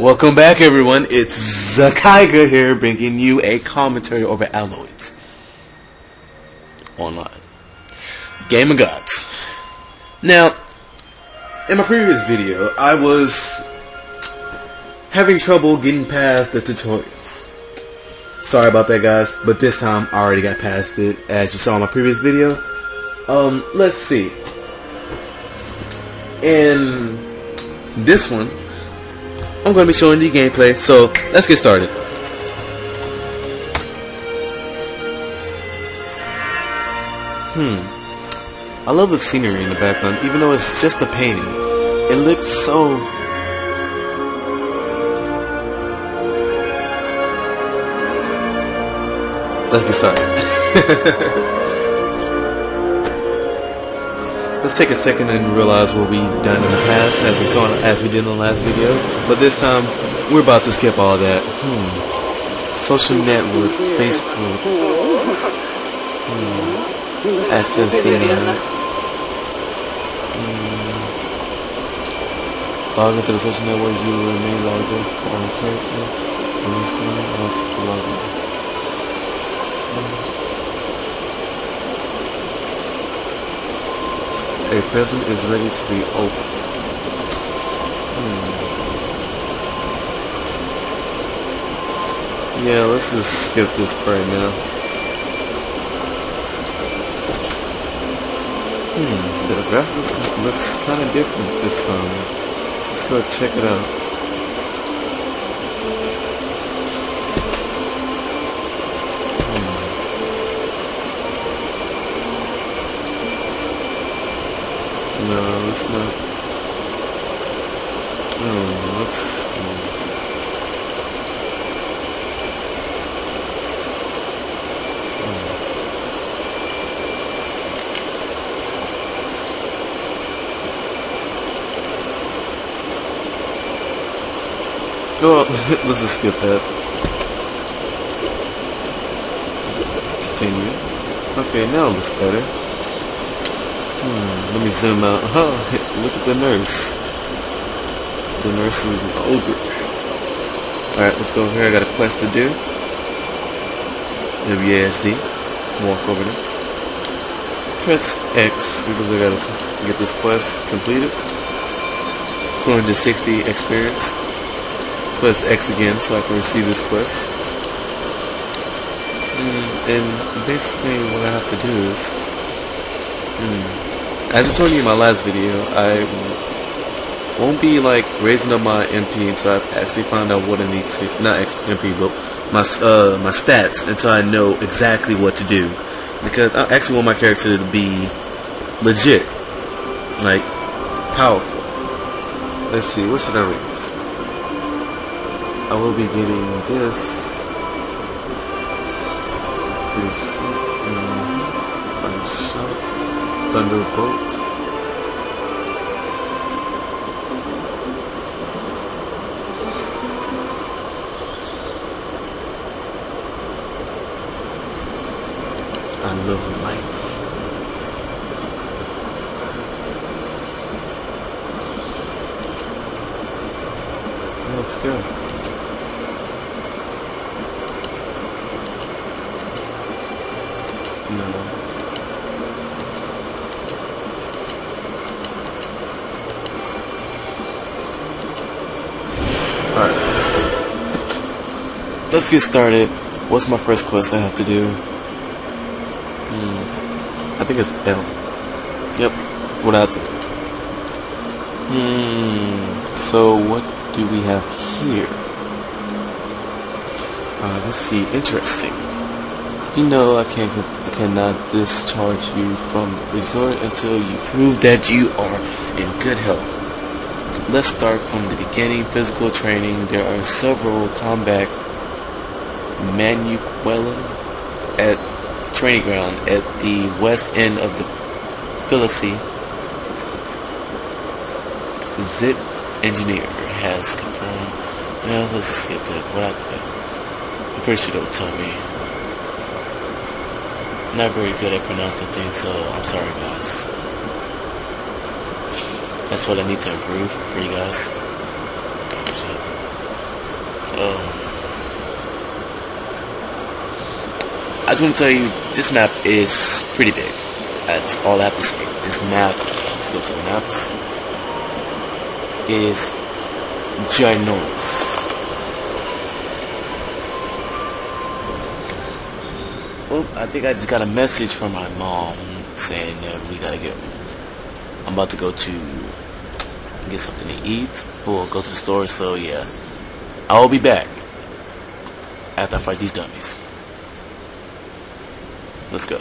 Welcome back, everyone. It's Zekyga here, bringing you a commentary over Allods online. Game of Gods. Now, in my previous video, I was having trouble getting past the tutorials. Sorry about that, guys, but this time I already got past it, as you saw in my previous video. Um, let's see. In this one, I'm going to be showing you gameplay, so let's get started. Hmm. I love the scenery in the background, even though it's just a painting. It looks so... Let's get started. Let's take a second and realize what we've done in the past, as we saw, as we did in the last video. But this time, we're about to skip all that. Hmm. Social network, Facebook. Hmm. Access data. Hmm. Log into the social network, you remain logged in on character. On this I'll log in. A present is ready to be opened. Hmm. Yeah, let's just skip this part now. Hmm, the graphics looks kind of different this time. Let's go check it out. No, it's not. Oh, let's. Oh, let's just skip that. Continue. Okay, now it looks better. Hmm, let me zoom out. Huh, look at the nurse. The nurse is an ogre. Alright, let's go over here. I got a quest to do. WASD. Walk over there. Press X because I gotta get this quest completed. 260 experience. Press X again so I can receive this quest. Mm, and basically what I have to do is... Hmm, as I told you in my last video, I won't be like raising up my MP until I actually find out what I need to, not MP, but my uh, my stats until I know exactly what to do. Because I actually want my character to be legit, like powerful. Let's see, what should I raise? I will be getting this. Pretty soon. Mm-hmm. Shot. Thunderbolt. I love light. Let's go. No. Let's get started. What's my first quest I have to do? Hmm. I think it's L. Yep. What I have to do. Hmm. So what do we have here? Uh, let's see. Interesting. You know I can't I cannot discharge you from the resort until you prove that you are in good health. Let's start from the beginning. Physical training. There are several combat manuquelin at training ground at the west end of the Philippine. Zit engineer has confirmed. Well, let's skip that. What I, I'm pretty sure they'll tell me not very good at pronouncing things, so I'm sorry, guys. That's what I need to improve for you guys. um, I just want to tell you, this map is pretty big. That's all I have to say. This map, let's go to the maps, is ginormous. Oh, I think I just got a message from my mom saying that we gotta get. I'm about to go to get something to eat or go to the store. So yeah, I will be back after I fight these dummies. Let's go.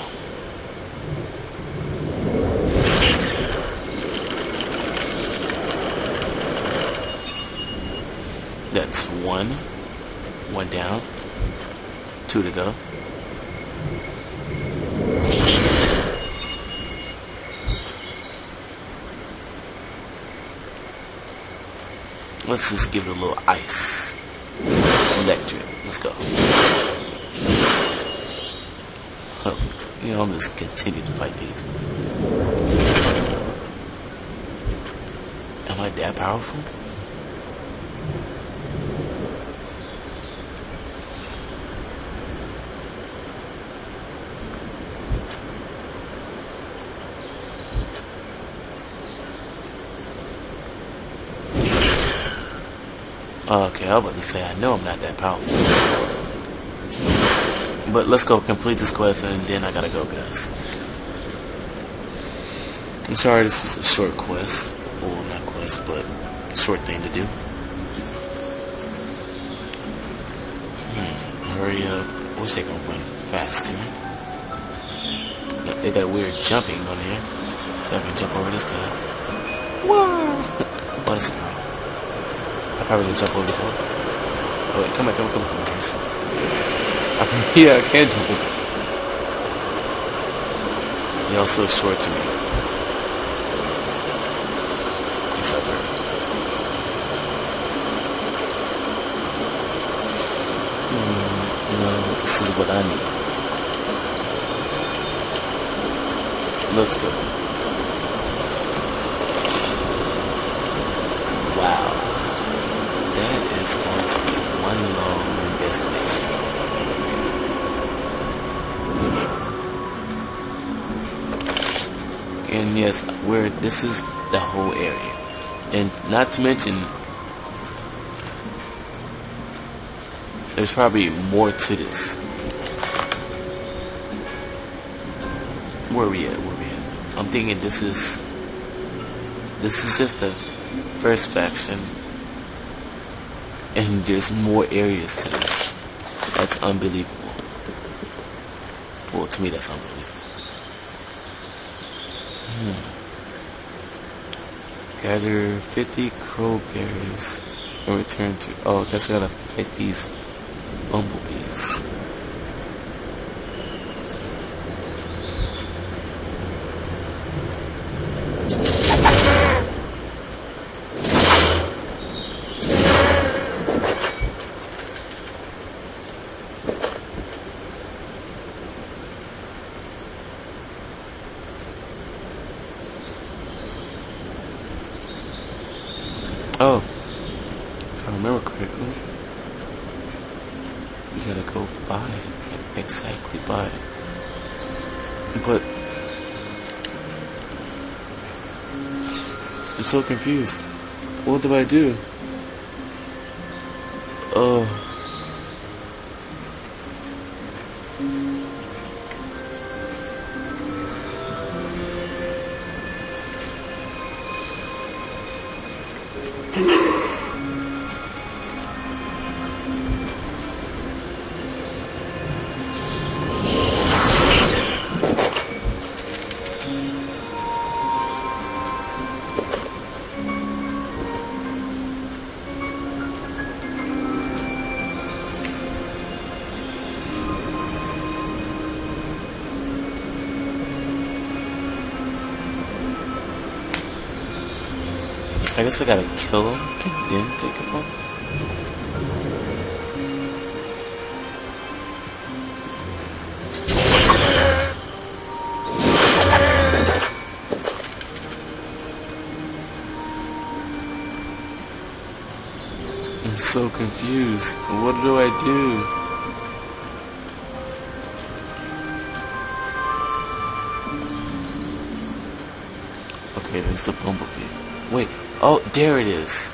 That's one. One down. Two to go. Let's just give it a little ice. Electric. Let's go. You know, I'm just continue to fight these. Am I that powerful? Okay, I was about to say, I know I'm not that powerful. But let's go complete this quest and then I gotta go, guys. I'm sorry this is a short quest. Well, not quest, but short thing to do. Hmm, hurry up. I wish they could run faster. They got weird jumping on here. So I can jump over this guy. What a surprise I probably gonna jump over this one. Oh wait, come on, come on, come on, on, Yeah, I can jump over. Y'all so short to me. He's up there. Mm, no, this is what I need. Let's go. is going to be one long destination. And yes, where this is the whole area. And not to mention there's probably more to this. Where are we at? Where are we at? I'm thinking this is this is just the first faction and there's more areas to this. That's unbelievable. Well, to me, that's unbelievable. Hmm. Gather 50 crow berries and return to. Oh, I guess I gotta pet these bumblebees. Oh, if I remember correctly, we gotta go by it, exactly by it. But I'm so confused. What do I do? Oh. I guess I gotta kill him and then take it from him. I'm so confused. What do I do? Okay, there's the bumblebee. Wait, oh, there it is.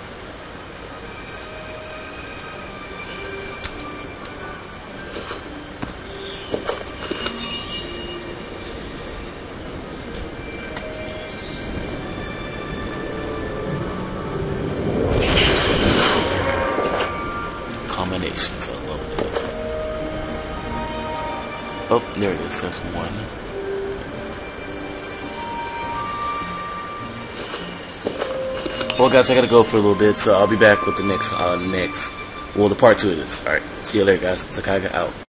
Combinations, I love it. Oh, there it is, that's one. Well, guys, I gotta go for a little bit, so I'll be back with the next, uh, next, well, the part two of this. Alright, see you later, guys. Zekyga out.